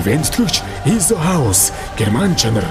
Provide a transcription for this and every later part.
Ивентлэгч Iso House Герман чанар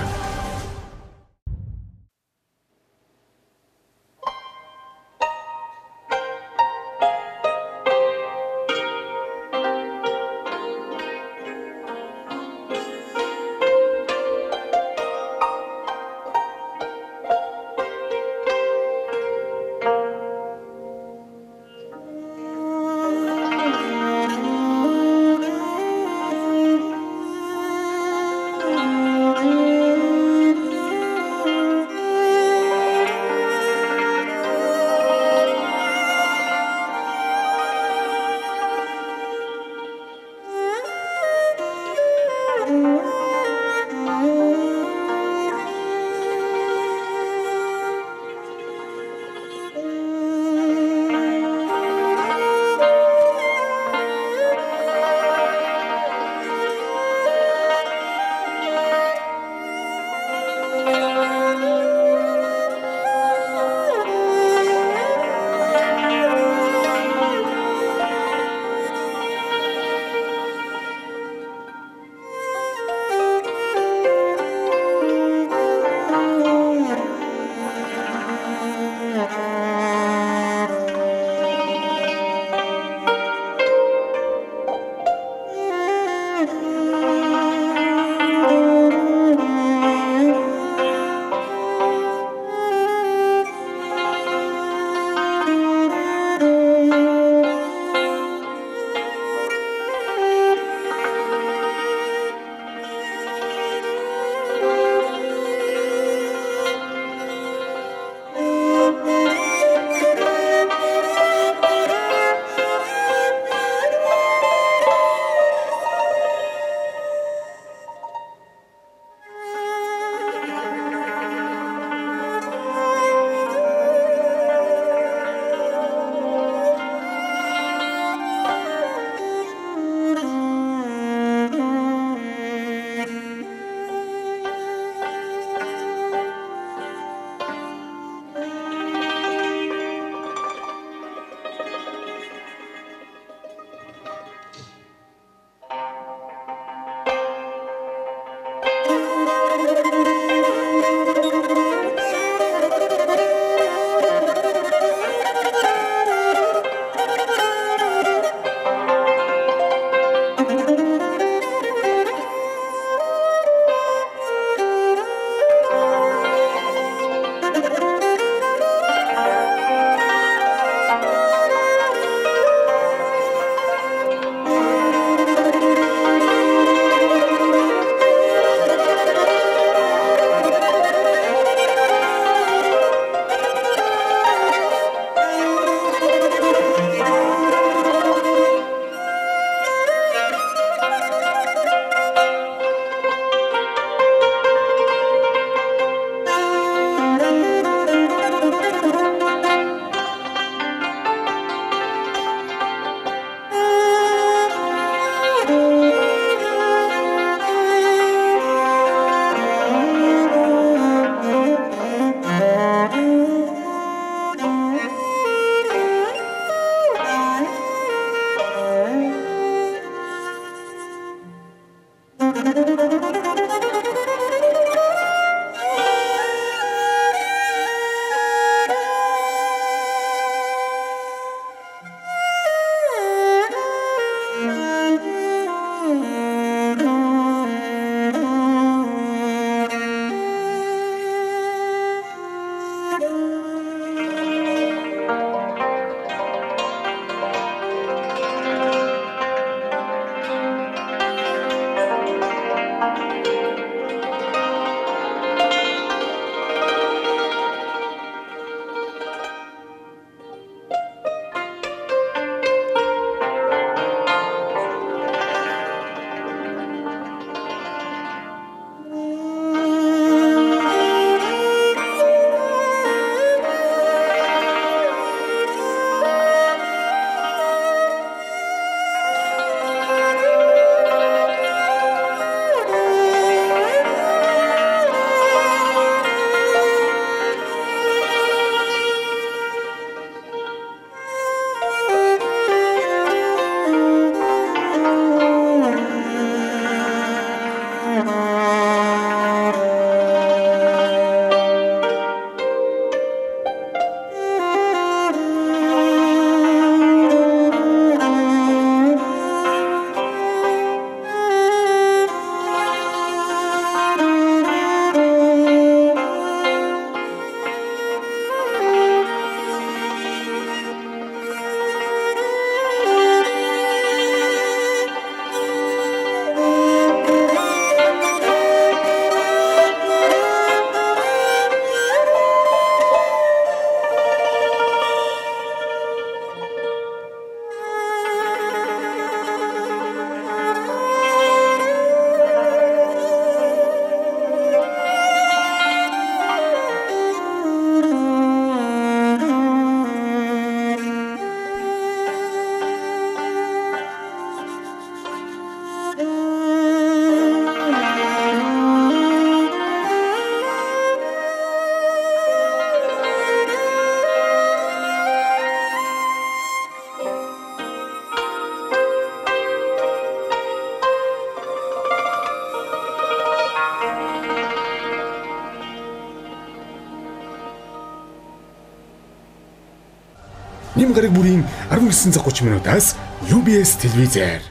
Ним гараг бүрийн 19 цаг 30 минутаас UBS телевизээр